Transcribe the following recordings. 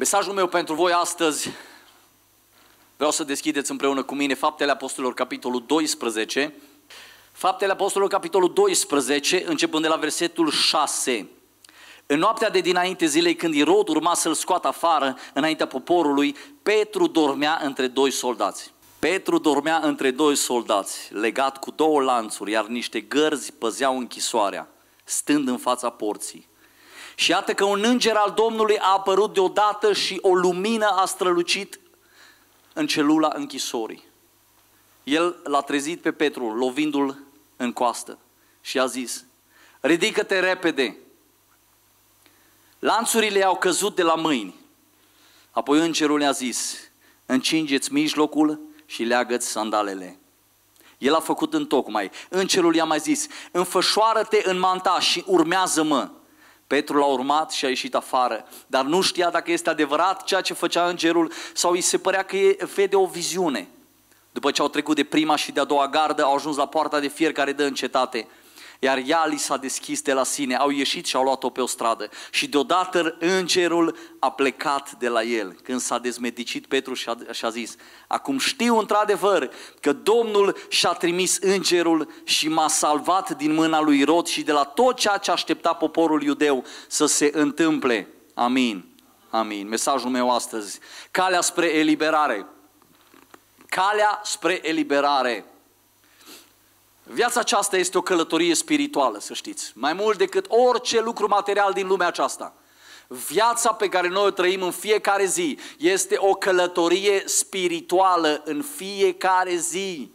Mesajul meu pentru voi astăzi, vreau să deschideți împreună cu mine Faptele Apostolilor, capitolul 12. Faptele Apostolilor, capitolul 12, începând de la versetul 6. În noaptea de dinainte zilei, când Irod urma să-l scoată afară înaintea poporului, Petru dormea între doi soldați. Petru dormea între doi soldați, legat cu două lanțuri, iar niște gărzi păzeau închisoarea, stând în fața porții. Și iată că un înger al Domnului a apărut deodată și o lumină a strălucit în celula închisorii. El l-a trezit pe Petru, lovindu-l în coastă și a zis, ridică-te repede. Lanțurile au căzut de la mâini. Apoi îngerul le-a zis, încingeți mijlocul și leagă-ți sandalele. El a făcut în tocmai. Îngerul i-a mai zis, înfășoară-te în manta și urmează-mă. Petru l-a urmat și a ieșit afară, dar nu știa dacă este adevărat ceea ce făcea îngerul sau îi se părea că vede o viziune. După ce au trecut de prima și de a doua gardă, au ajuns la poarta de fier care dă în cetate iar ea li s-a deschis de la sine, au ieșit și au luat-o pe o stradă. Și deodată îngerul a plecat de la el. Când s-a dezmedicit Petru și a, și a zis, acum știu într-adevăr că Domnul și-a trimis îngerul și m-a salvat din mâna lui Rod și de la tot ceea ce aștepta poporul iudeu să se întâmple. Amin. Amin. Mesajul meu astăzi. Calea spre eliberare. Calea spre eliberare. Viața aceasta este o călătorie spirituală, să știți. Mai mult decât orice lucru material din lumea aceasta. Viața pe care noi o trăim în fiecare zi este o călătorie spirituală în fiecare zi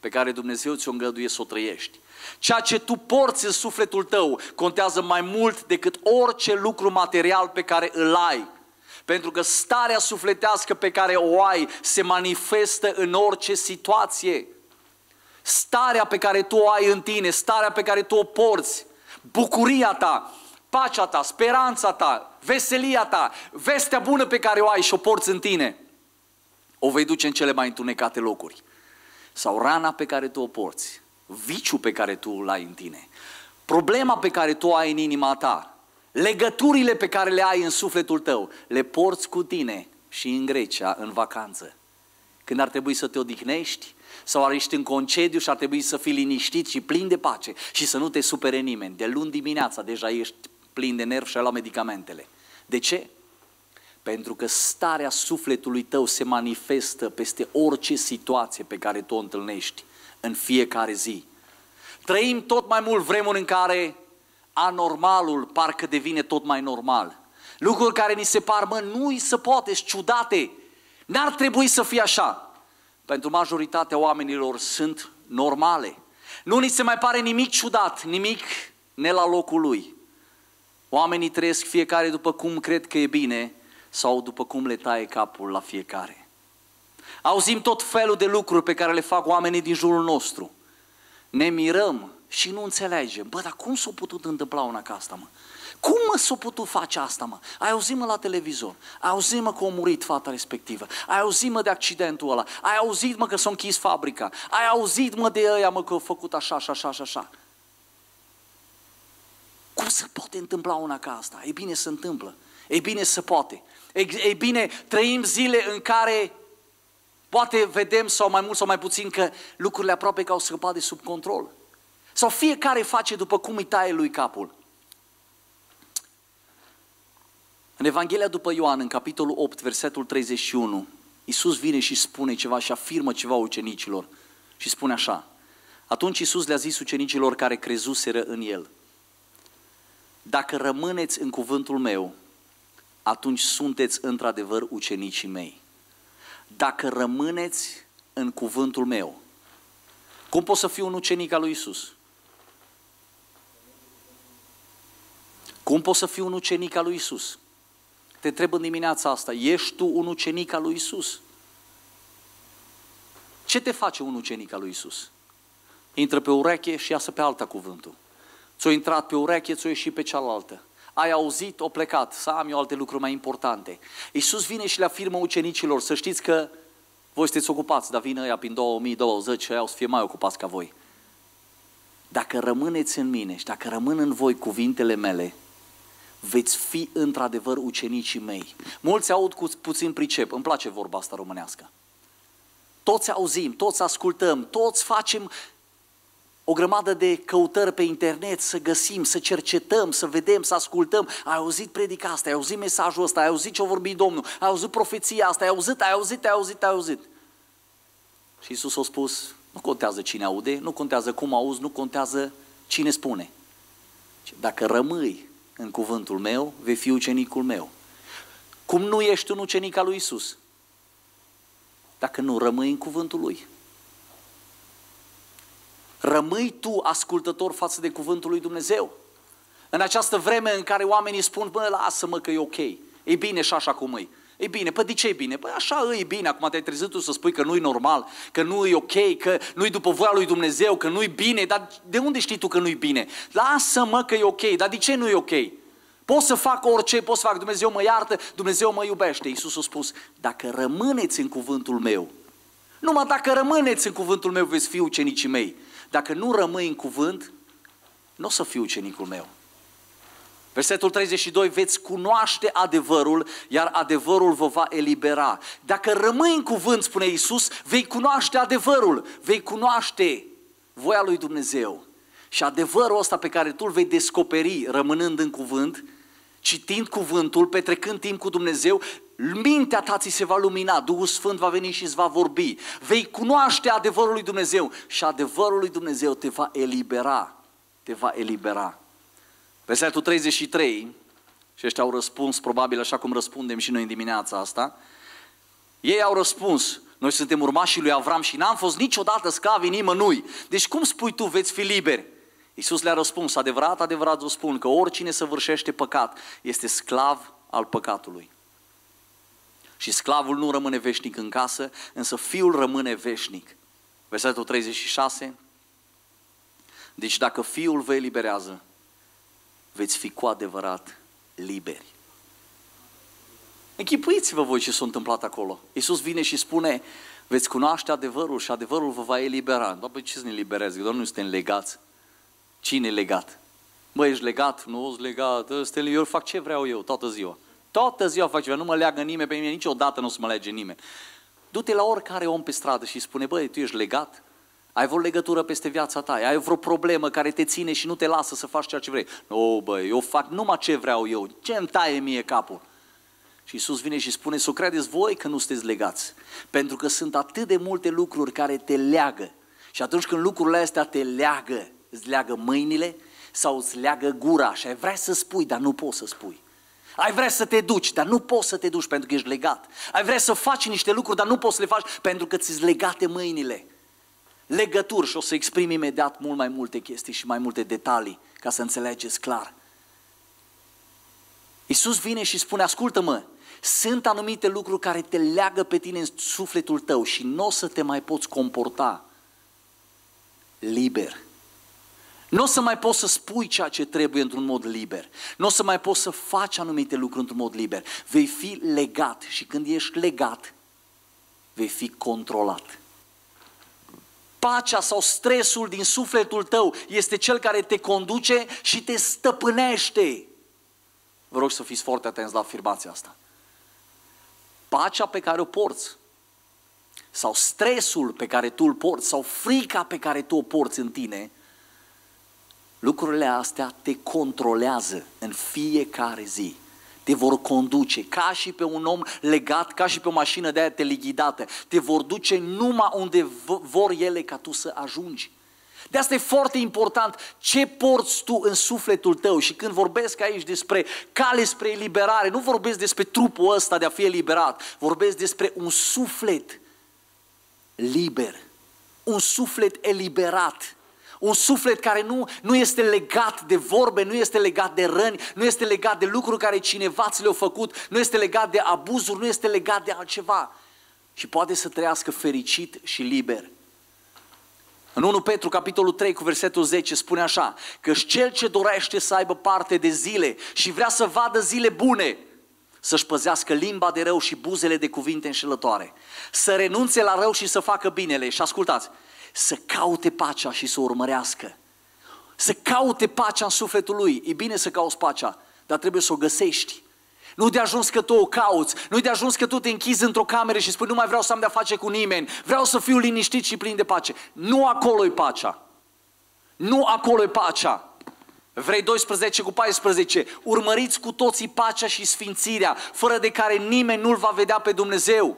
pe care Dumnezeu ți-o îngăduie să o trăiești. Ceea ce tu porți în sufletul tău contează mai mult decât orice lucru material pe care îl ai. Pentru că starea sufletească pe care o ai se manifestă în orice situație starea pe care tu o ai în tine, starea pe care tu o porți, bucuria ta, pacea ta, speranța ta, veselia ta, vestea bună pe care o ai și o porți în tine, o vei duce în cele mai întunecate locuri. Sau rana pe care tu o porți, viciul pe care tu îl ai în tine, problema pe care tu o ai în inima ta, legăturile pe care le ai în sufletul tău, le porți cu tine și în Grecia, în vacanță. Când ar trebui să te odihnești, sau ar ești în concediu și ar trebui să fii liniștit și plin de pace și să nu te supere nimeni. De luni dimineața deja ești plin de nervi și ai luat medicamentele. De ce? Pentru că starea sufletului tău se manifestă peste orice situație pe care tu o întâlnești în fiecare zi. Trăim tot mai mult vremuri în care anormalul parcă devine tot mai normal. Lucruri care ni se par, mă, nu-i să poate, ciudate. N-ar trebui să fie așa pentru majoritatea oamenilor sunt normale. Nu ni se mai pare nimic ciudat, nimic ne la locul lui. Oamenii trăiesc fiecare după cum cred că e bine sau după cum le taie capul la fiecare. Auzim tot felul de lucruri pe care le fac oamenii din jurul nostru. Ne mirăm și nu înțelegem. Bă, dar cum s-a putut întâmpla una ca asta, mă? Cum mă s-a putut face asta, mă? Ai auzit mă la televizor, ai auzit mă că a murit fata respectivă, ai auzit mă de accidentul ăla, ai auzit mă că s-a închis fabrica, ai auzit mă de ăia mă că au făcut așa și așa și așa. Cum se poate întâmpla una ca asta? E bine să întâmplă, e bine să poate. E, e bine, trăim zile în care poate vedem sau mai mult sau mai puțin că lucrurile aproape că au scăpat de sub control. Sau fiecare face după cum îi taie lui capul. În Evanghelia după Ioan, în capitolul 8, versetul 31, Iisus vine și spune ceva și afirmă ceva ucenicilor și spune așa. Atunci Iisus le-a zis ucenicilor care crezuseră în El, dacă rămâneți în cuvântul meu, atunci sunteți într-adevăr ucenicii mei. Dacă rămâneți în cuvântul meu, cum pot să fiu un ucenic al lui Isus? Cum pot să fiu un ucenic al lui Isus? Te întreb în dimineața asta, ești tu un ucenic al lui Isus? Ce te face un ucenic al lui Isus? Intră pe ureche și iasă pe alta cuvântul. Ți-o intrat pe ureche, ți-o ieșit pe cealaltă. Ai auzit, o plecat, să am eu alte lucruri mai importante. Iisus vine și le afirmă ucenicilor, să știți că voi sunteți ocupați, dar vine ăia prin 2020 și o să fie mai ocupați ca voi. Dacă rămâneți în mine și dacă rămân în voi cuvintele mele, veți fi într-adevăr ucenicii mei. Mulți aud cu puțin pricep, îmi place vorba asta românească. Toți auzim, toți ascultăm, toți facem o grămadă de căutări pe internet, să găsim, să cercetăm, să vedem, să ascultăm. Ai auzit predica asta, ai auzit mesajul ăsta, ai auzit ce-a vorbit Domnul, ai auzit profeția asta, ai auzit, ai auzit, ai auzit, ai auzit. Și Iisus a spus, nu contează cine aude, nu contează cum auzi, nu contează cine spune. Dacă rămâi în cuvântul meu, vei fi ucenicul meu. Cum nu ești un ucenic al lui Isus? Dacă nu rămâi în cuvântul lui. Rămâi tu ascultător față de cuvântul lui Dumnezeu. În această vreme în care oamenii spun, bă, lasă-mă că e ok, e bine și așa cum e. E bine, păi de ce e bine? Păi așa e bine, acum te-ai trezit tu să spui că nu e normal, că nu e ok, că nu e după voia lui Dumnezeu, că nu e bine, dar de unde știi tu că nu e bine? Lasă-mă că e ok, dar de ce nu e ok? Pot să fac orice, pot să fac, Dumnezeu mă iartă, Dumnezeu mă iubește. Iisus a spus, dacă rămâneți în cuvântul meu, numai dacă rămâneți în cuvântul meu veți fi ucenicii mei. Dacă nu rămâi în cuvânt, nu o să fii ucenicul meu. Versetul 32, veți cunoaște adevărul, iar adevărul vă va elibera. Dacă rămâi în cuvânt, spune Iisus, vei cunoaște adevărul, vei cunoaște voia lui Dumnezeu. Și adevărul ăsta pe care tu îl vei descoperi rămânând în cuvânt, citind cuvântul, petrecând timp cu Dumnezeu, mintea ta ți se va lumina, Duhul Sfânt va veni și îți va vorbi. Vei cunoaște adevărul lui Dumnezeu și adevărul lui Dumnezeu te va elibera. Te va elibera. Versetul 33, și ăștia au răspuns probabil așa cum răspundem și noi în dimineața asta, ei au răspuns, noi suntem urmașii lui Avram și n-am fost niciodată sclavi nimănui. Deci cum spui tu veți fi liberi? Iisus le-a răspuns, adevărat, adevărat vă spun că oricine săvârșește păcat este sclav al păcatului. Și sclavul nu rămâne veșnic în casă, însă fiul rămâne veșnic. Versetul 36. Deci dacă fiul vă eliberează, veți fi cu adevărat liberi. Închipuiți-vă voi ce s-a întâmplat acolo. Iisus vine și spune, veți cunoaște adevărul și adevărul vă va elibera. Doar pe ce să ne libereze? Doar nu suntem legați. Cine e legat? Mă, ești legat? Nu ești legat. Eu fac ce vreau eu toată ziua. Toată ziua fac ceva, nu mă leagă nimeni pe mine, niciodată nu o să mă lege nimeni. Du-te la oricare om pe stradă și spune, băi, tu ești legat? Ai vreo legătură peste viața ta? Ai vreo problemă care te ține și nu te lasă să faci ceea ce vrei? Nu, băi, eu fac numai ce vreau eu. Ce îmi taie mie capul? Și Iisus vine și spune să credeți voi că nu sunteți legați. Pentru că sunt atât de multe lucruri care te leagă. Și atunci când lucrurile astea te leagă, îți leagă mâinile sau îți leagă gura și ai vrea să spui, dar nu poți să spui. Ai vrea să te duci, dar nu poți să te duci pentru că ești legat. Ai vrea să faci niște lucruri, dar nu poți să le faci pentru că ți-s legate mâinile. Legături și o să exprim imediat mult mai multe chestii și mai multe detalii ca să înțelegeți clar. Iisus vine și spune, ascultă-mă, sunt anumite lucruri care te leagă pe tine în sufletul tău și nu o să te mai poți comporta liber nu o să mai poți să spui ceea ce trebuie într-un mod liber. Nu o să mai poți să faci anumite lucruri într-un mod liber. Vei fi legat și când ești legat, vei fi controlat. Pacea sau stresul din sufletul tău este cel care te conduce și te stăpânește. Vă rog să fiți foarte atenți la afirmația asta. Pacea pe care o porți sau stresul pe care tu îl porți sau frica pe care tu o porți în tine – Lucrurile astea te controlează în fiecare zi. Te vor conduce ca și pe un om legat, ca și pe o mașină de aia teleghidată. Te vor duce numai unde vor ele ca tu să ajungi. De asta e foarte important ce porți tu în sufletul tău și când vorbesc aici despre cale spre eliberare, nu vorbesc despre trupul ăsta de a fi eliberat, vorbesc despre un suflet liber, un suflet eliberat un suflet care nu, nu este legat de vorbe, nu este legat de răni, nu este legat de lucruri care cineva ți le-a făcut, nu este legat de abuzuri, nu este legat de altceva. Și poate să trăiască fericit și liber. În 1 Petru, capitolul 3, cu versetul 10, spune așa, că cel ce dorește să aibă parte de zile și vrea să vadă zile bune, să-și păzească limba de rău și buzele de cuvinte înșelătoare, să renunțe la rău și să facă binele. Și ascultați, să caute pacea și să o urmărească. Să caute pacea în sufletul lui. E bine să cauți pacea, dar trebuie să o găsești. Nu de ajuns că tu o cauți, nu de ajuns că tu te închizi într-o cameră și spui nu mai vreau să am de-a face cu nimeni, vreau să fiu liniștit și plin de pace. Nu acolo e pacea. Nu acolo e pacea. Vrei 12 cu 14, urmăriți cu toții pacea și sfințirea, fără de care nimeni nu-L va vedea pe Dumnezeu.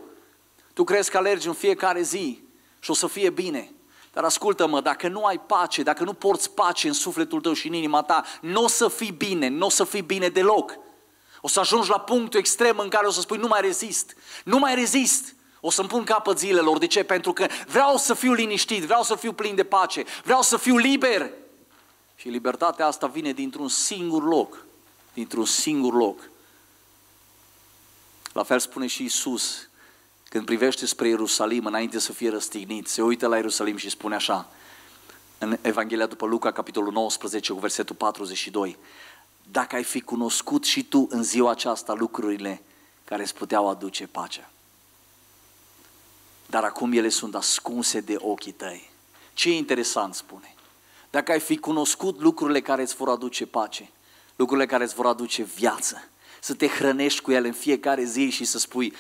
Tu crezi că alergi în fiecare zi și o să fie bine. Dar ascultă-mă, dacă nu ai pace, dacă nu porți pace în sufletul tău și în inima ta, nu o să fii bine, nu o să fii bine deloc. O să ajungi la punctul extrem în care o să spui nu mai rezist, nu mai rezist. O să-mi pun capăt zilelor. De ce? Pentru că vreau să fiu liniștit, vreau să fiu plin de pace, vreau să fiu liber. Și libertatea asta vine dintr-un singur loc, dintr-un singur loc. La fel spune și Isus, când privește spre Ierusalim înainte să fie răstignit, se uită la Ierusalim și spune așa, în Evanghelia după Luca, capitolul 19, cu versetul 42, dacă ai fi cunoscut și tu în ziua aceasta lucrurile care îți puteau aduce pacea. Dar acum ele sunt ascunse de ochii tăi. Ce interesant spune. Dacă ai fi cunoscut lucrurile care îți vor aduce pace, lucrurile care îți vor aduce viață, să te hrănești cu ele în fiecare zi și să spui,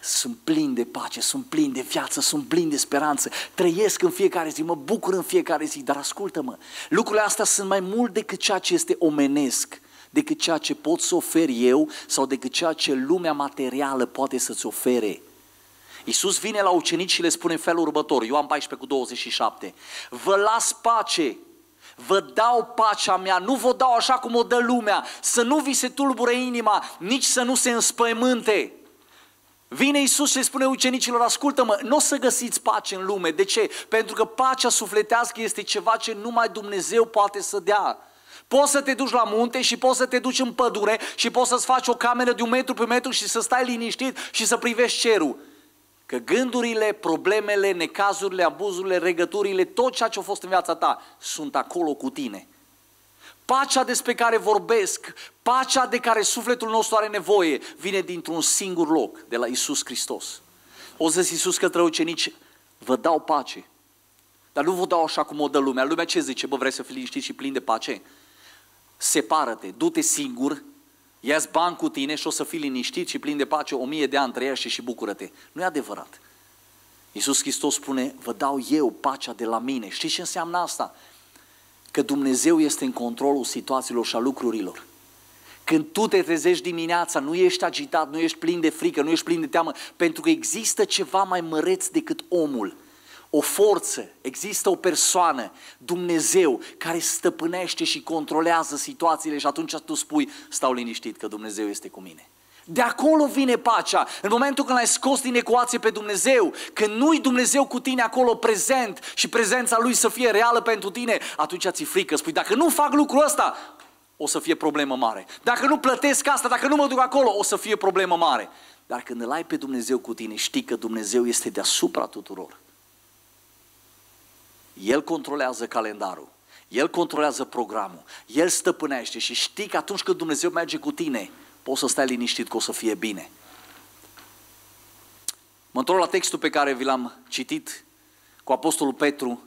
sunt plin de pace, sunt plin de viață, sunt plin de speranță, trăiesc în fiecare zi, mă bucur în fiecare zi, dar ascultă-mă, lucrurile astea sunt mai mult decât ceea ce este omenesc, decât ceea ce pot să ofer eu sau decât ceea ce lumea materială poate să-ți ofere. Iisus vine la ucenici și le spune în felul următor, Ioan 14 cu 27, vă las pace, vă dau pacea mea, nu vă dau așa cum o dă lumea, să nu vi se tulbure inima, nici să nu se înspăimânte. Vine Isus și le spune ucenicilor, ascultă-mă, nu o să găsiți pace în lume. De ce? Pentru că pacea sufletească este ceva ce numai Dumnezeu poate să dea. Poți să te duci la munte și poți să te duci în pădure și poți să-ți faci o cameră de un metru pe metru și să stai liniștit și să privești cerul. Că gândurile, problemele, necazurile, abuzurile, regăturile, tot ceea ce a fost în viața ta, sunt acolo cu tine. Pacea despre care vorbesc, pacea de care sufletul nostru are nevoie, vine dintr-un singur loc, de la Isus Hristos. O zis Isus către ucenici, vă dau pace, dar nu vă dau așa cum o dă lumea. Lumea ce zice? Bă, vreți să fii liniștit și plin de pace? Separă-te, du-te singur, ia bani cu tine și o să fii liniștit și plin de pace o mie de ani trăiește și bucură-te. Nu e adevărat. Iisus Hristos spune, vă dau eu pacea de la mine. Știți ce înseamnă asta? Că Dumnezeu este în controlul situațiilor și a lucrurilor. Când tu te trezești dimineața, nu ești agitat, nu ești plin de frică, nu ești plin de teamă, pentru că există ceva mai măreț decât omul. O forță, există o persoană, Dumnezeu, care stăpânește și controlează situațiile și atunci tu spui, stau liniștit că Dumnezeu este cu mine. De acolo vine pacea. În momentul când ai scos din ecuație pe Dumnezeu, când nu-i Dumnezeu cu tine acolo prezent și prezența Lui să fie reală pentru tine, atunci ți frică. Spui, dacă nu fac lucrul ăsta, o să fie problemă mare. Dacă nu plătesc asta, dacă nu mă duc acolo, o să fie problemă mare. Dar când îl ai pe Dumnezeu cu tine, știi că Dumnezeu este deasupra tuturor. El controlează calendarul. El controlează programul. El stăpânește și știi că atunci când Dumnezeu merge cu tine, poți să stai liniștit că o să fie bine. Mă întorc la textul pe care vi l-am citit cu Apostolul Petru,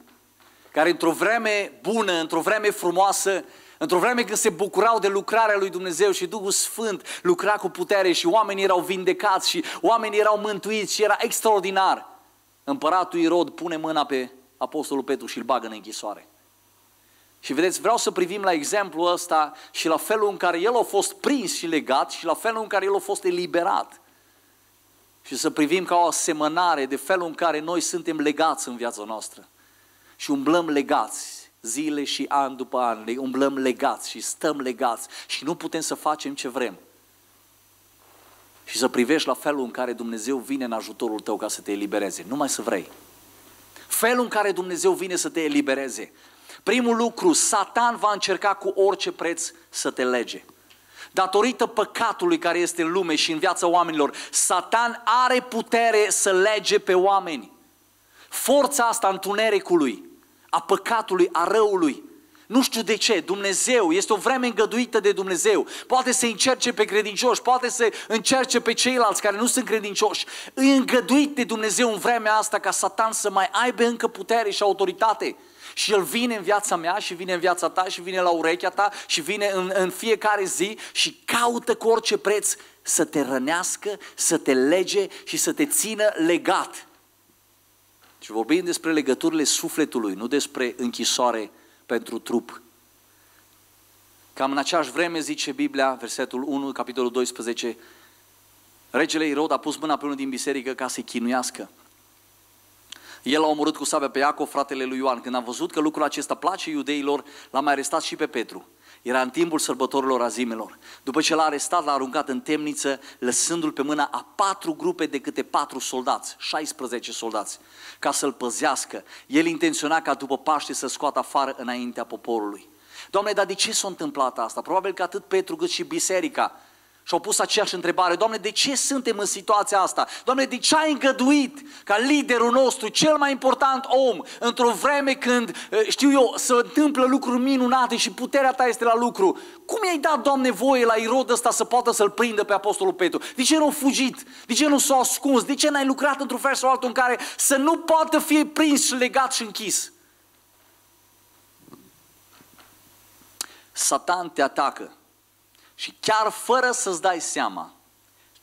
care într-o vreme bună, într-o vreme frumoasă, într-o vreme când se bucurau de lucrarea lui Dumnezeu și Duhul Sfânt lucra cu putere și oamenii erau vindecați și oamenii erau mântuiți și era extraordinar. Împăratul Irod pune mâna pe Apostolul Petru și îl bagă în închisoare. Și vedeți, vreau să privim la exemplul ăsta și la felul în care el a fost prins și legat și la felul în care el a fost eliberat. Și să privim ca o asemănare de felul în care noi suntem legați în viața noastră. Și umblăm legați, zile și an după an, umblăm legați și stăm legați și nu putem să facem ce vrem. Și să privești la felul în care Dumnezeu vine în ajutorul tău ca să te elibereze. Numai să vrei. Felul în care Dumnezeu vine să te elibereze. Primul lucru, Satan va încerca cu orice preț să te lege. Datorită păcatului care este în lume și în viața oamenilor, Satan are putere să lege pe oameni. Forța asta întunericului, a păcatului, a răului, nu știu de ce, Dumnezeu, este o vreme îngăduită de Dumnezeu. Poate să încerce pe credincioși, poate să încerce pe ceilalți care nu sunt credincioși. Îi îngăduit de Dumnezeu în vremea asta ca Satan să mai aibă încă putere și autoritate Și El vine în viața mea și vine în viața ta și vine la urechea ta și vine în, în fiecare zi și caută cu orice preț să te rănească, să te lege și să te țină legat. Și vorbim despre legăturile sufletului, nu despre închisoare pentru trup. Cam în aceeași vreme, zice Biblia, versetul 1, capitolul 12, regele Irod a pus mâna pe unul din biserică ca să-i chinuiască. El a omorât cu sabia pe Iacov, fratele lui Ioan. Când a văzut că lucrul acesta place iudeilor, l-a mai arestat și pe Petru. Era în timpul sărbătorilor azimelor. După ce l-a arestat, l-a aruncat în temniță, lăsându-l pe mâna a patru grupe de câte patru soldați, 16 soldați, ca să-l păzească. El intenționa ca după Paște să scoată afară înaintea poporului. Doamne, dar de ce s-a întâmplat asta? Probabil că atât Petru cât și biserica și-au pus aceeași întrebare, Doamne, de ce suntem în situația asta? Doamne, de ce ai îngăduit ca liderul nostru, cel mai important om, într-o vreme când, știu eu, se întâmplă lucruri minunate și puterea ta este la lucru, cum i-ai dat, Doamne, voie la Irod ăsta să poată să-l prindă pe Apostolul Petru? De ce nu a fugit? De ce nu s-a ascuns? De ce n-ai lucrat într-un fel sau altul în care să nu poată fi prins și legat și închis? Satan te atacă și chiar fără să-ți dai seama,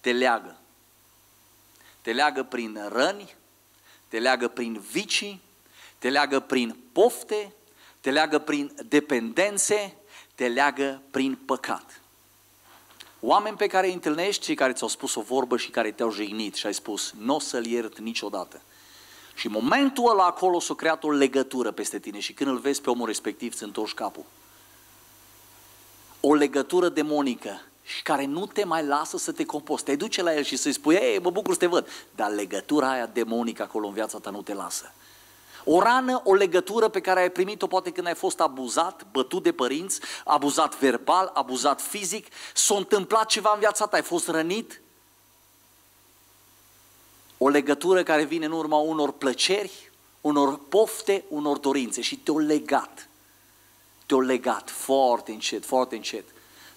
te leagă. Te leagă prin răni, te leagă prin vicii, te leagă prin pofte, te leagă prin dependențe, te leagă prin păcat. Oameni pe care îi întâlnești, cei care ți-au spus o vorbă și care te-au jignit și ai spus, nu o să-l iert niciodată. Și în momentul ăla acolo s-a creat o legătură peste tine și când îl vezi pe omul respectiv, îți întorci capul o legătură demonică și care nu te mai lasă să te composti. Te duce la el și să-i spui, ei, mă bucur să te văd, dar legătura aia demonică acolo în viața ta nu te lasă. O rană, o legătură pe care ai primit-o poate când ai fost abuzat, bătut de părinți, abuzat verbal, abuzat fizic, s-a întâmplat ceva în viața ta, ai fost rănit. O legătură care vine în urma unor plăceri, unor pofte, unor dorințe și te-o legat te-o legat foarte încet, foarte încet.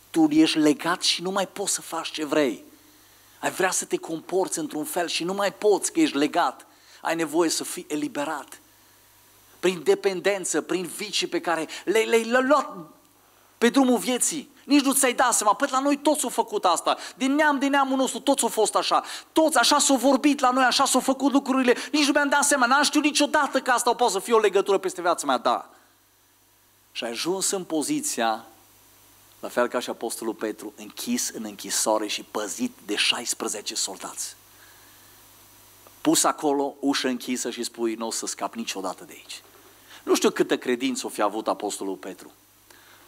Tu ești legat și nu mai poți să faci ce vrei. Ai vrea să te comporți într-un fel și nu mai poți că ești legat. Ai nevoie să fii eliberat. Prin dependență, prin vicii pe care le-ai le, le luat pe drumul vieții. Nici nu ți-ai dat seama. Păi la noi toți au făcut asta. Din neam, din neamul nostru, toți au fost așa. Toți așa s-au vorbit la noi, așa s-au făcut lucrurile. Nici nu mi-am dat seama. N-am știut niciodată că asta poate să fie o legătură peste viața mea. Da. Și a ajuns în poziția, la fel ca și Apostolul Petru, închis în închisoare și păzit de 16 soldați. Pus acolo, ușă închisă și spui, nu o să scap niciodată de aici. Nu știu câtă credință o fi avut Apostolul Petru.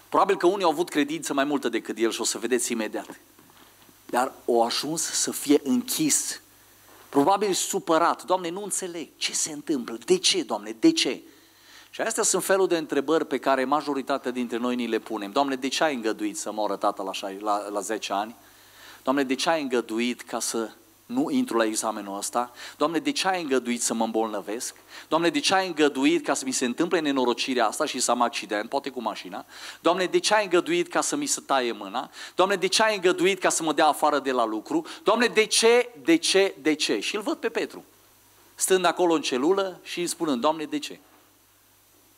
Probabil că unii au avut credință mai multă decât el și o să vedeți imediat. Dar o ajuns să fie închis. Probabil supărat. Doamne, nu înțeleg. Ce se întâmplă? De ce, Doamne? De ce? Și astea sunt felul de întrebări pe care majoritatea dintre noi ni le punem. Doamne, de ce ai îngăduit să moră tata la, la, la 10 ani? Doamne, de ce ai îngăduit ca să nu intru la examenul ăsta? Doamne, de ce ai îngăduit să mă îmbolnăvesc? Doamne, de ce ai îngăduit ca să mi se întâmple nenorocirea asta și să am accident, poate cu mașina? Doamne, de ce ai îngăduit ca să mi se taie mâna? Doamne, de ce ai îngăduit ca să mă dea afară de la lucru? Doamne, de ce, de ce, de ce? Și îl văd pe Petru, stând acolo în celulă și îi spunând, Doamne, de ce?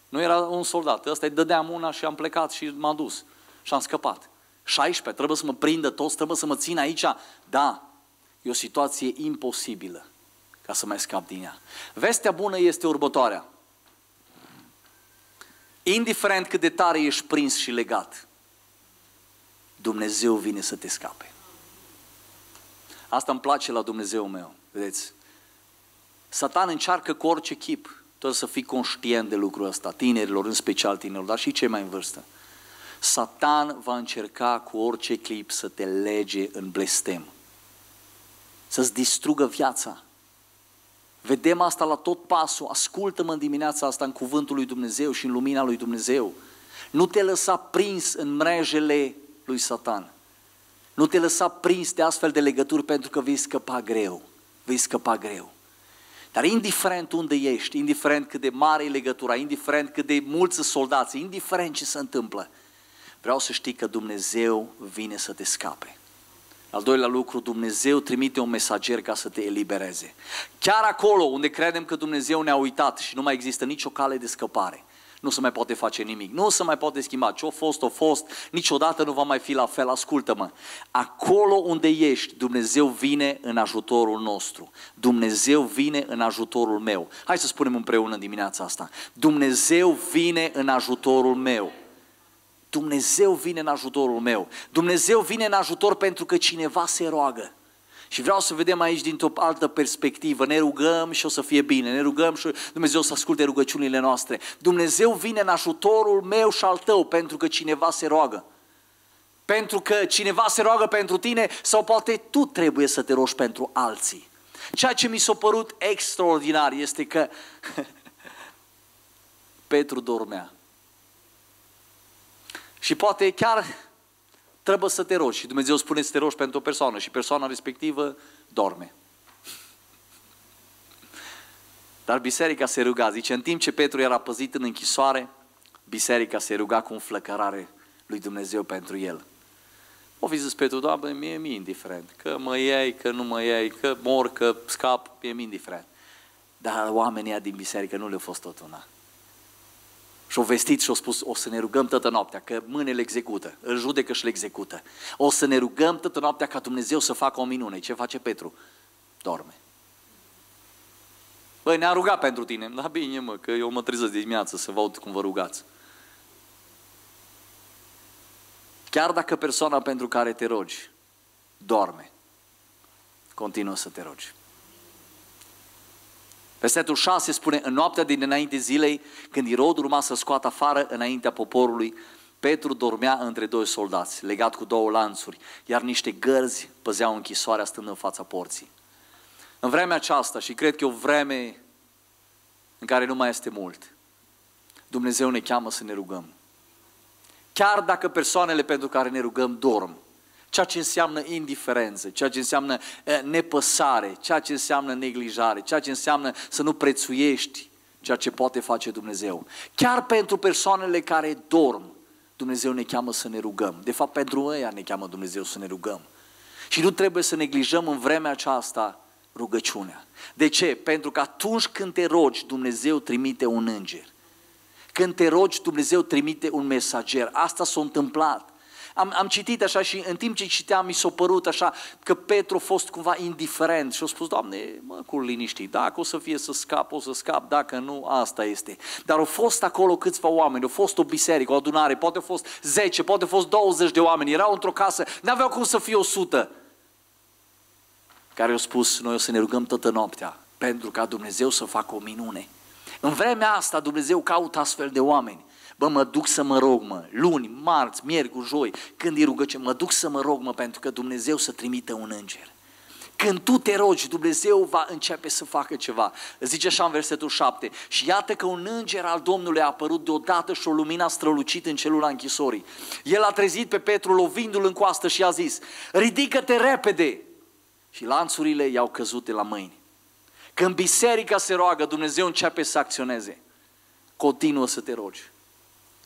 Nu era un soldat. Ăsta îi dădeam una și am plecat și m-am dus. Și am scăpat. 16, trebuie să mă prindă toți, trebuie să mă țin aici. Da, e o situație imposibilă ca să mai scap din ea. Vestea bună este următoarea. Indiferent cât de tare ești prins și legat, Dumnezeu vine să te scape. Asta îmi place la Dumnezeu meu. Vedeți? Satan încearcă cu orice chip Trebuie să fii conștient de lucrul ăsta, tinerilor, în special tinerilor, dar și cei mai în vârstă. Satan va încerca cu orice clip să te lege în blestem, să-ți distrugă viața. Vedem asta la tot pasul. Ascultă-mă în dimineața asta în cuvântul lui Dumnezeu și în lumina lui Dumnezeu. Nu te lăsa prins în mrejele lui Satan. Nu te lăsa prins de astfel de legături pentru că vei scăpa greu. Vei scăpa greu. Dar indiferent unde ești, indiferent cât de mare e legătura, indiferent cât de mulți soldați, indiferent ce se întâmplă, vreau să știi că Dumnezeu vine să te scape. Al doilea lucru, Dumnezeu trimite un mesager ca să te elibereze. Chiar acolo unde credem că Dumnezeu ne-a uitat și nu mai există nicio cale de scăpare, nu se mai poate face nimic, nu se mai poate schimba. Ce-a fost, a fost, niciodată nu va mai fi la fel, ascultă-mă. Acolo unde ești, Dumnezeu vine în ajutorul nostru. Dumnezeu vine în ajutorul meu. Hai să spunem împreună dimineața asta. Dumnezeu vine în ajutorul meu. Dumnezeu vine în ajutorul meu. Dumnezeu vine în ajutor pentru că cineva se roagă. Și vreau să vedem aici dintr-o altă perspectivă. Ne rugăm și o să fie bine. Ne rugăm și Dumnezeu să asculte rugăciunile noastre. Dumnezeu vine în ajutorul meu și al tău pentru că cineva se roagă. Pentru că cineva se roagă pentru tine sau poate tu trebuie să te rogi pentru alții. Ceea ce mi s-a părut extraordinar este că Petru dormea. Și poate chiar trebuie să te rogi. Și Dumnezeu spune să te rogi pentru o persoană și persoana respectivă dorme. Dar biserica se ruga, zice, în timp ce Petru era păzit în închisoare, biserica se ruga cu înflăcărare lui Dumnezeu pentru el. O fi zis Petru, Doamne, mie mi indiferent, că mă iei, că nu mă iei, că mor, că scap, mie mi indiferent. Dar oamenii din biserică nu le-au fost tot una. Și-au vestit și-au spus, o să ne rugăm toată noaptea, că mâine execută, îl judecă și le execută. O să ne rugăm toată noaptea ca Dumnezeu să facă o minune. Ce face Petru? Dorme. Băi, ne-a rugat pentru tine. Da, bine, mă, că eu mă trezesc de dimineață să văd cum vă rugați. Chiar dacă persoana pentru care te rogi dorme, continuă să te rogi. Versetul 6 spune, în noaptea din înainte zilei, când Irod urma să scoată afară înaintea poporului, Petru dormea între doi soldați, legat cu două lanțuri, iar niște gărzi păzeau închisoarea stând în fața porții. În vremea aceasta, și cred că e o vreme în care nu mai este mult, Dumnezeu ne cheamă să ne rugăm. Chiar dacă persoanele pentru care ne rugăm dorm, ceea ce înseamnă indiferență, ceea ce înseamnă nepăsare, ceea ce înseamnă neglijare, ceea ce înseamnă să nu prețuiești ceea ce poate face Dumnezeu. Chiar pentru persoanele care dorm, Dumnezeu ne cheamă să ne rugăm. De fapt, pentru ăia ne cheamă Dumnezeu să ne rugăm. Și nu trebuie să neglijăm în vremea aceasta rugăciunea. De ce? Pentru că atunci când te rogi, Dumnezeu trimite un înger. Când te rogi, Dumnezeu trimite un mesager. Asta s-a întâmplat am, am citit așa și în timp ce citeam mi s-a părut așa că Petru a fost cumva indiferent și a spus, Doamne, mă, cu liniștit, dacă o să fie să scap, o să scap, dacă nu, asta este. Dar au fost acolo câțiva oameni, au fost o biserică, o adunare, poate au fost 10, poate au fost 20 de oameni, erau într-o casă, n-aveau cum să fie 100 care au spus, noi o să ne rugăm toată noaptea pentru ca Dumnezeu să facă o minune. În vremea asta Dumnezeu caută astfel de oameni. Bă, mă duc să mă rog, mă, luni, marți, miercuri, joi, când e rugăciune, mă duc să mă rog, mă, pentru că Dumnezeu să trimită un înger. Când tu te rogi, Dumnezeu va începe să facă ceva. Zice așa în versetul 7. Și iată că un înger al Domnului a apărut deodată și o lumină a strălucit în celula închisorii. El a trezit pe Petru lovindu-l în coastă și a zis, ridică-te repede! Și lanțurile i-au căzut de la mâini. Când biserica se roagă, Dumnezeu începe să acționeze. Continuă să te rogi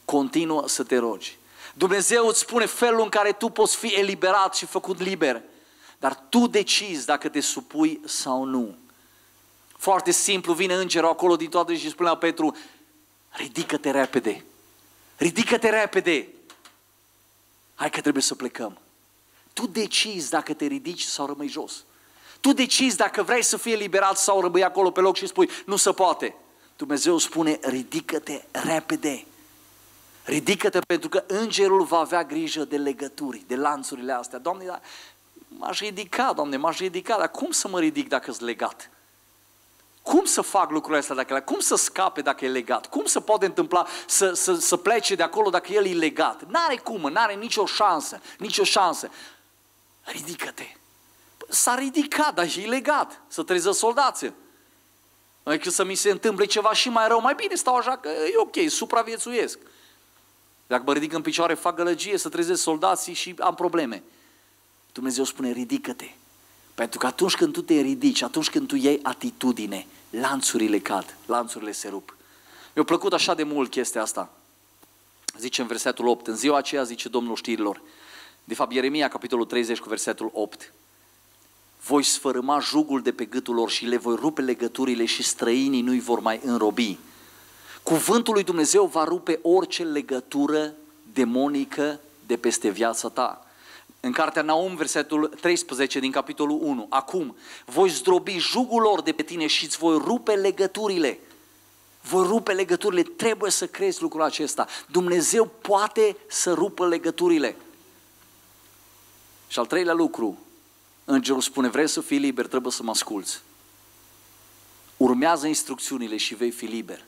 continuă să te rogi. Dumnezeu îți spune felul în care tu poți fi eliberat și făcut liber, dar tu decizi dacă te supui sau nu. Foarte simplu, vine îngerul acolo din toate și spune la Petru, ridică-te repede, ridică-te repede, hai că trebuie să plecăm. Tu decizi dacă te ridici sau rămâi jos. Tu decizi dacă vrei să fii eliberat sau rămâi acolo pe loc și spui, nu se poate. Dumnezeu spune, ridică-te repede. Ridică-te pentru că îngerul va avea grijă de legături, de lanțurile astea. Doamne, dar m-aș ridica, Doamne, m-aș ridica, dar cum să mă ridic dacă sunt legat? Cum să fac lucrurile astea dacă Cum să scape dacă e legat? Cum se poate întâmpla să, să, să plece de acolo dacă el e legat? N-are cum, n-are nicio șansă, nicio șansă. Ridică-te. S-a ridicat, dar e legat, să treză soldații. Adică să mi se întâmple ceva și mai rău, mai bine stau așa că e ok, supraviețuiesc. Dacă mă ridic în picioare, fac gălăgie să trezesc soldații și am probleme. Dumnezeu spune, ridică-te. Pentru că atunci când tu te ridici, atunci când tu iei atitudine, lanțurile cad, lanțurile se rup. Mi-a plăcut așa de mult chestia asta. Zice în versetul 8, în ziua aceea zice Domnul știrilor, de fapt Ieremia, capitolul 30 cu versetul 8, voi sfărâma jugul de pe gâtul lor și le voi rupe legăturile și străinii nu-i vor mai înrobi Cuvântul lui Dumnezeu va rupe orice legătură demonică de peste viața ta. În cartea Naum, versetul 13 din capitolul 1. Acum, voi zdrobi jugul lor de pe tine și îți voi rupe legăturile. Voi rupe legăturile. Trebuie să crezi lucrul acesta. Dumnezeu poate să rupă legăturile. Și al treilea lucru, îngerul spune, vrei să fii liber, trebuie să mă asculți. Urmează instrucțiunile și vei fi liber.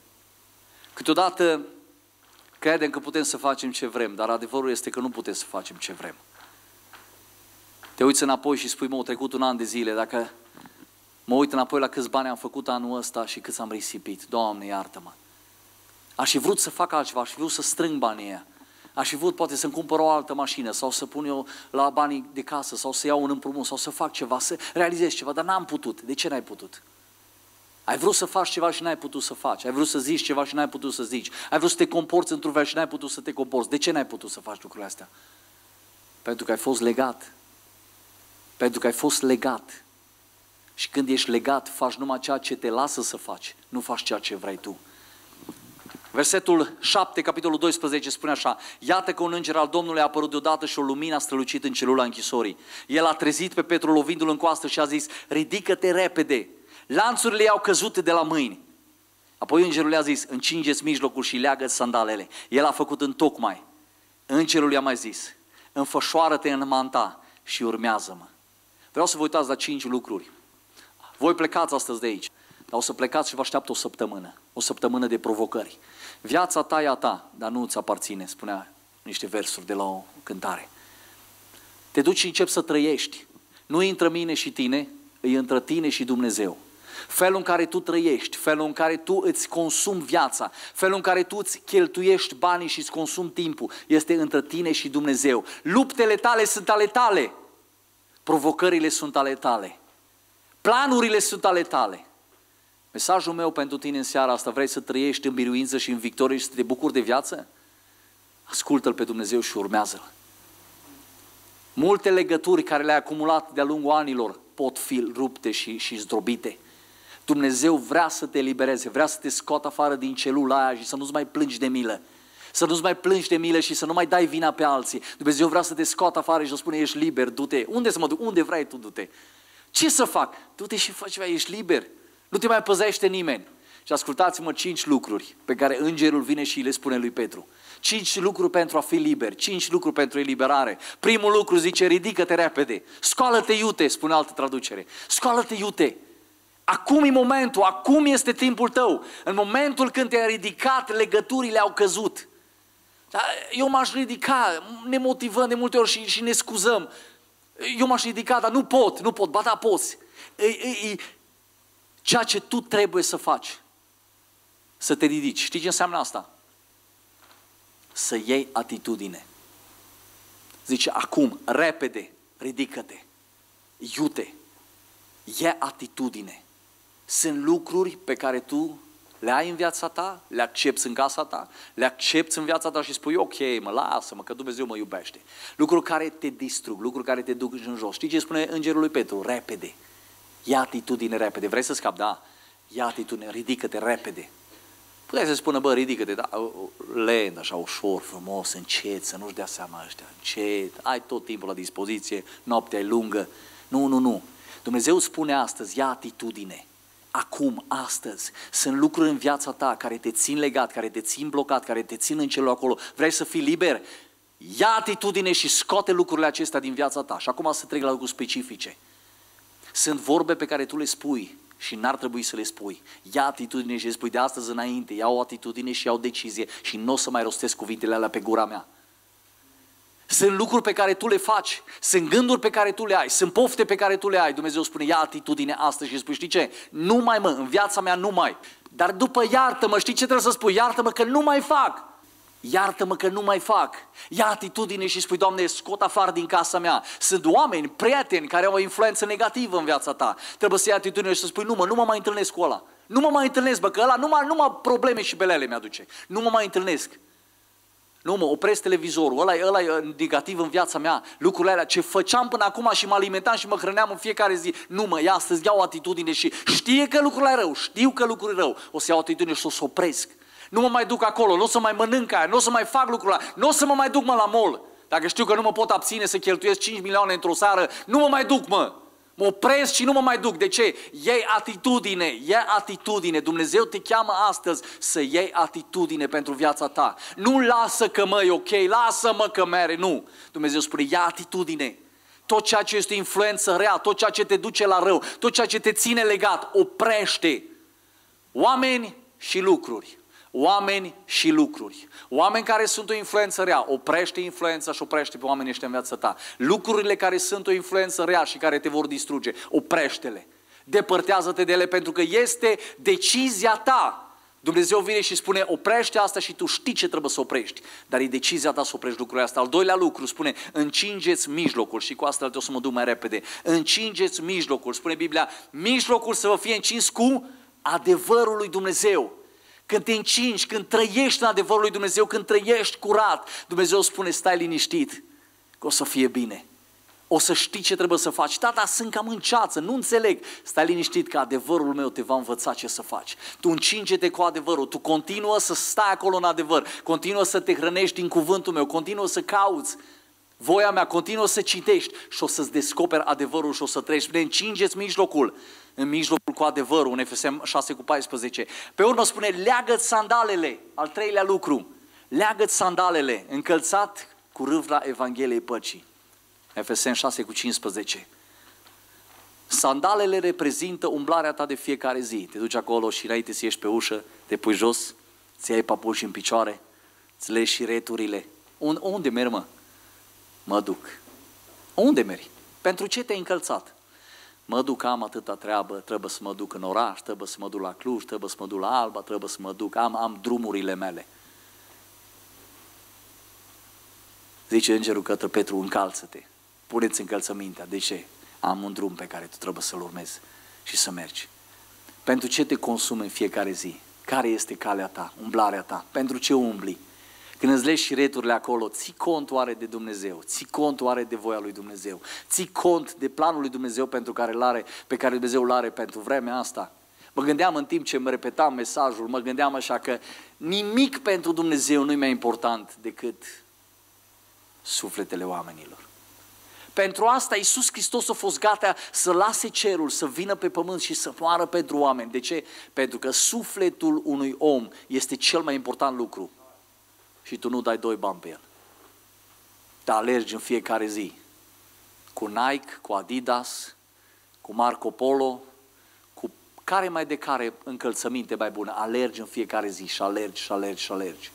Câteodată credem că putem să facem ce vrem, dar adevărul este că nu putem să facem ce vrem. Te uiți înapoi și spui, mă, au trecut un an de zile, dacă mă uit înapoi la câți bani am făcut anul ăsta și câți am risipit, Doamne, iartă-mă. Aș fi vrut să fac altceva, aș fi vrut să strâng banii ăia. Aș fi vrut poate să-mi cumpăr o altă mașină sau să pun eu la banii de casă sau să iau un împrumut sau să fac ceva, să realizez ceva, dar n-am putut. De ce n-ai putut? Ai vrut să faci ceva și n-ai putut să faci. Ai vrut să zici ceva și n-ai putut să zici. Ai vrut să te comporți într-un fel și n-ai putut să te comporți. De ce n-ai putut să faci lucrurile astea? Pentru că ai fost legat. Pentru că ai fost legat. Și când ești legat, faci numai ceea ce te lasă să faci. Nu faci ceea ce vrei tu. Versetul 7, capitolul 12 spune așa, Iată că un înger al Domnului a apărut deodată și o lumină a strălucit în celula închisorii. El a trezit pe Petru lovindu-l în coastă și a zis, ridică-te repede, lanțurile i-au căzut de la mâini. Apoi îngerul le-a zis, încingeți mijlocul și leagă sandalele. El a făcut în tocmai. Îngerul i-a mai zis, înfășoară-te în manta și urmează-mă. Vreau să vă uitați la cinci lucruri. Voi plecați astăzi de aici, dar o să plecați și vă așteaptă o săptămână. O săptămână de provocări. Viața ta e a ta, dar nu îți aparține, spunea niște versuri de la o cântare. Te duci și începi să trăiești. Nu intră mine și tine, îi între tine și Dumnezeu. Felul în care tu trăiești, felul în care tu îți consumi viața, felul în care tu îți cheltuiești banii și îți consumi timpul, este între tine și Dumnezeu. Luptele tale sunt ale tale, provocările sunt ale tale, planurile sunt ale tale. Mesajul meu pentru tine în seara asta, vrei să trăiești în biruință și în victorie și să te bucuri de viață? Ascultă-L pe Dumnezeu și urmează-L. Multe legături care le-ai acumulat de-a lungul anilor pot fi rupte și, și zdrobite. Dumnezeu vrea să te elibereze, vrea să te scoată afară din celula aia și să nu-ți mai plângi de milă. Să nu-ți mai plângi de milă și să nu mai dai vina pe alții. Dumnezeu vrea să te scoată afară și să spune, ești liber, du-te. Unde să mă duc? Unde vrei tu, du-te. Ce să fac? Du-te și faci ceva, ești liber. Nu te mai păzește nimeni. Și ascultați-mă cinci lucruri pe care îngerul vine și le spune lui Petru. Cinci lucruri pentru a fi liber, cinci lucruri pentru eliberare. Primul lucru zice, ridică-te repede, scoală-te iute, spune altă traducere. Scoală-te iute. Acum e momentul, acum este timpul tău. În momentul când te-ai ridicat, legăturile au căzut. Eu m-aș ridica, ne motivăm de multe ori și, și ne scuzăm. Eu m-aș ridica, dar nu pot, nu pot, ba da, poți. E, e, e, ceea ce tu trebuie să faci, să te ridici. Știi ce înseamnă asta? Să iei atitudine. Zice, acum, repede, ridică-te, iute, ia atitudine. Sunt lucruri pe care tu le ai în viața ta, le accepti în casa ta, le accepti în viața ta și spui, ok, mă, lasă-mă, că Dumnezeu mă iubește. Lucruri care te distrug, lucruri care te duc în jos. Știi ce spune îngerul lui Petru? Repede. Ia atitudine repede. Vrei să scapi? Da. Ia atitudine, ridică-te repede. Puteai să spună, bă, ridică-te, da, lent, așa, ușor, frumos, încet, să nu-și dea seama ăștia, încet, ai tot timpul la dispoziție, noaptea e lungă. Nu, nu, nu. Dumnezeu spune astăzi, ia atitudine. Acum, astăzi, sunt lucruri în viața ta care te țin legat, care te țin blocat, care te țin în celul acolo. Vrei să fii liber? Ia atitudine și scoate lucrurile acestea din viața ta. Și acum să trec la lucruri specifice. Sunt vorbe pe care tu le spui și n-ar trebui să le spui. Ia atitudine și le spui de astăzi înainte, ia o atitudine și ia o decizie și nu o să mai rostesc cuvintele alea pe gura mea. Sunt lucruri pe care tu le faci, sunt gânduri pe care tu le ai, sunt pofte pe care tu le ai. Dumnezeu spune, ia atitudine astăzi și spui, știi ce? Nu mai mă, în viața mea nu mai. Dar după iartă-mă, știi ce trebuie să spui? Iartă-mă că nu mai fac. Iartă-mă că nu mai fac. Ia atitudine și spui, Doamne, scot afară din casa mea. Sunt oameni, prieteni care au o influență negativă în viața ta. Trebuie să iei atitudine și să spui, nu mă, nu mă mai întâlnesc cu ăla. Nu mă mai întâlnesc, bă, că ăla numai, numai probleme și belele mi-aduce. Nu mă mai întâlnesc. Nu mă, opresc televizorul, ăla, ăla e negativ în viața mea, lucrurile alea, ce făceam până acum și mă alimentam și mă hrăneam în fiecare zi. Nu mă, ia astăzi iau o atitudine și știe că lucrurile e rău, știu că lucrurile e rău, o să iau atitudine și o să opresc. Nu mă mai duc acolo, nu o să mai mănânc aia, nu o să mai fac lucrul ăla, nu o să mă mai duc mă la mall. Dacă știu că nu mă pot abține să cheltuiesc 5 milioane într-o seară, nu mă mai duc, mă. Mă opresc și nu mă mai duc. De ce? Iei atitudine, iei atitudine. Dumnezeu te cheamă astăzi să iei atitudine pentru viața ta. Nu lasă că mă e ok, lasă-mă că mere, nu. Dumnezeu spune, ia atitudine. Tot ceea ce este influență rea, tot ceea ce te duce la rău, tot ceea ce te ține legat, oprește. Oameni și lucruri oameni și lucruri. Oameni care sunt o influență rea, oprește influența și oprește pe oamenii ăștia în viața ta. Lucrurile care sunt o influență rea și care te vor distruge, oprește-le. Depărtează-te de ele pentru că este decizia ta. Dumnezeu vine și spune, oprește asta și tu știi ce trebuie să oprești, dar e decizia ta să oprești lucrurile astea. Al doilea lucru spune, încingeți mijlocul și cu asta o să mă duc mai repede. Încingeți mijlocul, spune Biblia, mijlocul să vă fie încins cu adevărul lui Dumnezeu când te încingi, când trăiești în adevărul lui Dumnezeu, când trăiești curat, Dumnezeu spune, stai liniștit, că o să fie bine. O să știi ce trebuie să faci. Tata, sunt cam în ceață, nu înțeleg. Stai liniștit că adevărul meu te va învăța ce să faci. Tu încinge-te cu adevărul, tu continuă să stai acolo în adevăr, continuă să te hrănești din cuvântul meu, continuă să cauți voia mea, continuă să citești și o să-ți descoperi adevărul și o să trăiești. Ne încingeți mijlocul în mijlocul cu adevărul, în Efesem 6 cu 14. Pe urmă spune, leagă sandalele, al treilea lucru, leagă sandalele, încălțat cu râvla Evangheliei Păcii. Efesem 6 cu 15. Sandalele reprezintă umblarea ta de fiecare zi. Te duci acolo și înainte să ieși pe ușă, te pui jos, ți iei papuși în picioare, îți legi și returile. Unde merg, mă? Mă duc. Unde mergi? Pentru ce te-ai încălțat? mă duc, am atâta treabă, trebuie să mă duc în oraș, trebuie să mă duc la Cluj, trebuie să mă duc la Alba, trebuie să mă duc, am, am drumurile mele. Zice îngerul către Petru, încalță-te, puneți încălțămintea. De ce? Am un drum pe care tu trebuie să-l urmezi și să mergi. Pentru ce te consumi în fiecare zi? Care este calea ta, umblarea ta? Pentru ce umbli? Când îți legi și returile acolo, ții cont oare de Dumnezeu, ții cont oare de voia lui Dumnezeu, ții cont de planul lui Dumnezeu pentru care are, pe care Dumnezeu îl are pentru vremea asta. Mă gândeam în timp ce îmi repetam mesajul, mă gândeam așa că nimic pentru Dumnezeu nu e mai important decât sufletele oamenilor. Pentru asta Iisus Hristos a fost gata să lase cerul, să vină pe pământ și să moară pentru oameni. De ce? Pentru că sufletul unui om este cel mai important lucru și tu nu dai doi bani pe el. Te alergi în fiecare zi cu Nike, cu Adidas, cu Marco Polo, cu care mai de care încălțăminte mai bună. Alergi în fiecare zi și alergi și alergi și alergi.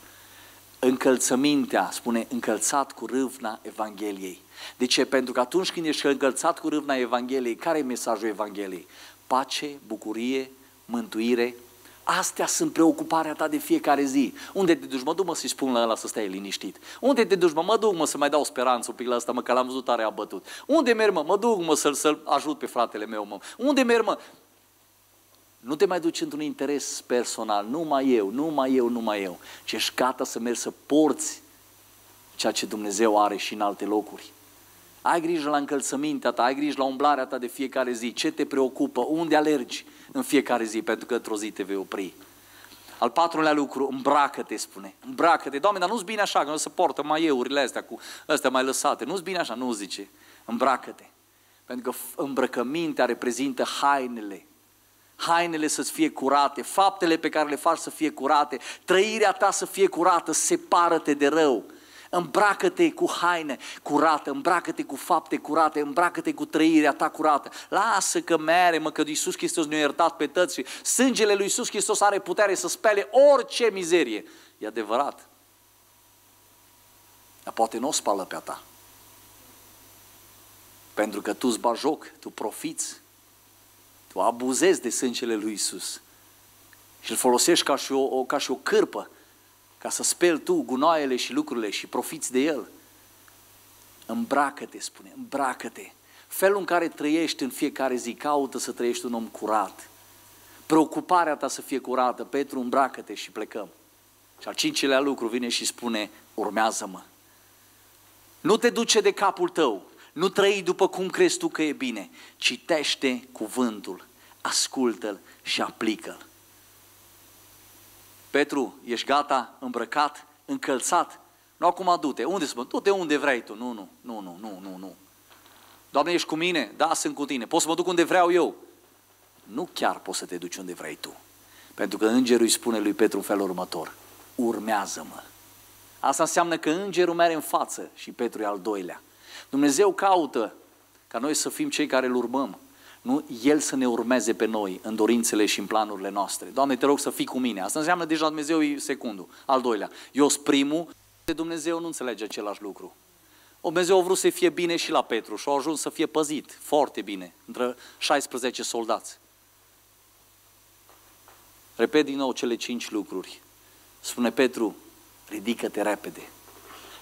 Încălțămintea, spune, încălțat cu râvna Evangheliei. De ce? Pentru că atunci când ești încălțat cu râvna Evangheliei, care e mesajul Evangheliei? Pace, bucurie, mântuire, Astea sunt preocuparea ta de fiecare zi. Unde te duci? Mă duc mă să-i spun la ăla să stai liniștit. Unde te duci? Mă, mă duc mă să mai dau speranță un pic la asta, mă, că l-am văzut tare abătut. Unde merg mă? Mă duc mă să-l, să ajut pe fratele meu mă. Unde merg mă? Nu te mai duci într-un interes personal, numai eu, numai eu, numai eu, ci ești gata să mergi să porți ceea ce Dumnezeu are și în alte locuri. Ai grijă la încălțămintea ta, ai grijă la umblarea ta de fiecare zi, ce te preocupă, unde alergi în fiecare zi, pentru că într-o zi te vei opri. Al patrulea lucru, îmbracă-te, spune. Îmbracă-te. Doamne, dar nu-ți bine așa, că nu se portă mai eurile astea cu astea mai lăsate. Nu-ți bine așa, nu zice. Îmbracă-te. Pentru că îmbrăcămintea reprezintă hainele. Hainele să-ți fie curate, faptele pe care le faci să fie curate, trăirea ta să fie curată, separă-te de rău. Îmbracă-te cu haine curate, îmbracă-te cu fapte curate, îmbracă-te cu trăirea ta curată. Lasă că mere, mă, că Iisus Hristos ne-a iertat pe tăți și sângele lui Iisus Hristos are putere să spele orice mizerie. E adevărat. Dar poate nu o spală pe a ta. Pentru că tu îți joc, tu profiți, tu abuzezi de sângele lui Iisus și îl folosești ca și o, ca și o cârpă ca să speli tu gunoaiele și lucrurile și profiți de el. Îmbracă-te, spune, îmbracă-te. Felul în care trăiești în fiecare zi, caută să trăiești un om curat. Preocuparea ta să fie curată. Petru, îmbracă-te și plecăm. Și al cincilea lucru vine și spune, urmează-mă. Nu te duce de capul tău, nu trăi după cum crezi tu că e bine. Citește cuvântul, ascultă-l și aplică-l. Petru, ești gata, îmbrăcat, încălțat? Nu acum du-te. Unde să mă? Du-te unde vrei tu. Nu, nu, nu, nu, nu, nu, nu. Doamne, ești cu mine? Da, sunt cu tine. Poți să mă duc unde vreau eu? Nu chiar poți să te duci unde vrei tu. Pentru că îngerul îi spune lui Petru în felul următor. Urmează-mă. Asta înseamnă că îngerul merge în față și Petru e al doilea. Dumnezeu caută ca noi să fim cei care îl urmăm. Nu El să ne urmeze pe noi în dorințele și în planurile noastre. Doamne, te rog să fii cu mine. Asta înseamnă deja Dumnezeu e secundul. Al doilea. Eu sunt primul. De Dumnezeu nu înțelege același lucru. O Dumnezeu a vrut să fie bine și la Petru și a ajuns să fie păzit foarte bine între 16 soldați. Repet din nou cele cinci lucruri. Spune Petru, ridică-te repede.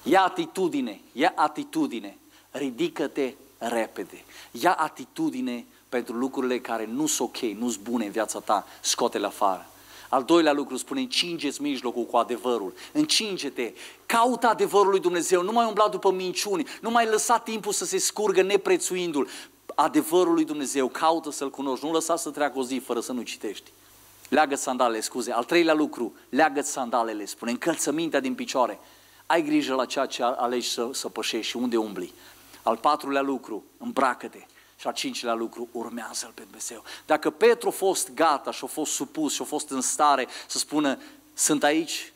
Ia atitudine, ia atitudine, ridică-te repede. Ia atitudine pentru lucrurile care nu sunt ok, nu sunt bune în viața ta, scoate-le afară. Al doilea lucru spune, încingeți mijlocul cu adevărul. Încinge-te, caută adevărul lui Dumnezeu, nu mai umbla după minciuni, nu mai lăsa timpul să se scurgă neprețuindu-l. Adevărul lui Dumnezeu, caută să-l cunoști, nu lăsa să treacă o zi fără să nu citești. Leagă sandalele, scuze. Al treilea lucru, leagă sandalele, spune, încălțămintea din picioare. Ai grijă la ceea ce alegi să, să pășești și unde umbli. Al patrulea lucru, îmbracă-te. Și al cincilea lucru, urmează-L pe Dumnezeu. Dacă Petru a fost gata și a fost supus și a fost în stare să spună, sunt aici,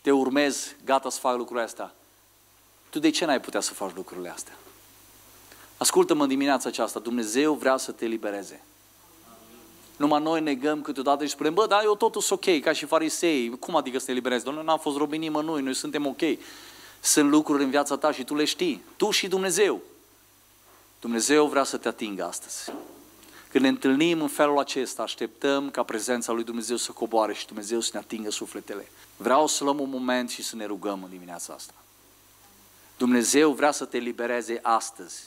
te urmez, gata să fac lucrurile astea, tu de ce n-ai putea să faci lucrurile astea? Ascultă-mă în dimineața aceasta, Dumnezeu vrea să te libereze. Numai noi negăm câteodată și spunem, bă, dar eu totul sunt ok, ca și farisei. Cum adică să te liberezi? Doamne, n-am fost robi nimănui, noi suntem ok. Sunt lucruri în viața ta și tu le știi. Tu și Dumnezeu. Dumnezeu vrea să te atingă astăzi. Când ne întâlnim în felul acesta, așteptăm ca prezența lui Dumnezeu să coboare și Dumnezeu să ne atingă sufletele. Vreau să luăm un moment și să ne rugăm în dimineața asta. Dumnezeu vrea să te libereze astăzi.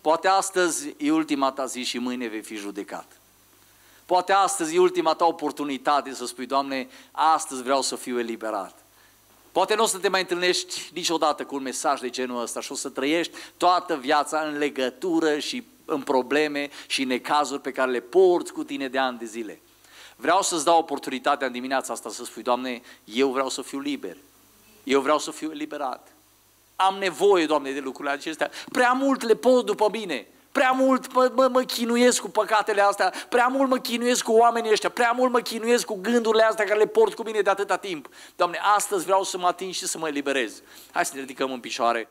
Poate astăzi e ultima ta zi și mâine vei fi judecat. Poate astăzi e ultima ta oportunitate să spui, Doamne, astăzi vreau să fiu eliberat. Poate nu o să te mai întâlnești niciodată cu un mesaj de genul ăsta și o să trăiești toată viața în legătură și în probleme și în necazuri pe care le porți cu tine de ani de zile. Vreau să-ți dau oportunitatea în dimineața asta să spui, Doamne, eu vreau să fiu liber. Eu vreau să fiu eliberat. Am nevoie, Doamne, de lucrurile acestea. Prea mult le pot după mine. Prea mult mă, mă, mă chinuiesc cu păcatele astea, prea mult mă chinuiesc cu oamenii ăștia, prea mult mă chinuiesc cu gândurile astea care le port cu mine de atâta timp. Doamne, astăzi vreau să mă ating și să mă eliberez. Hai să ne ridicăm în picioare.